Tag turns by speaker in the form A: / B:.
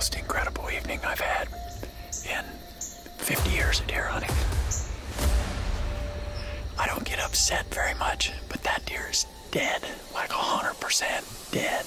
A: most incredible evening I've had in 50 years of deer hunting. I don't get upset very much, but that deer is dead, like 100% dead.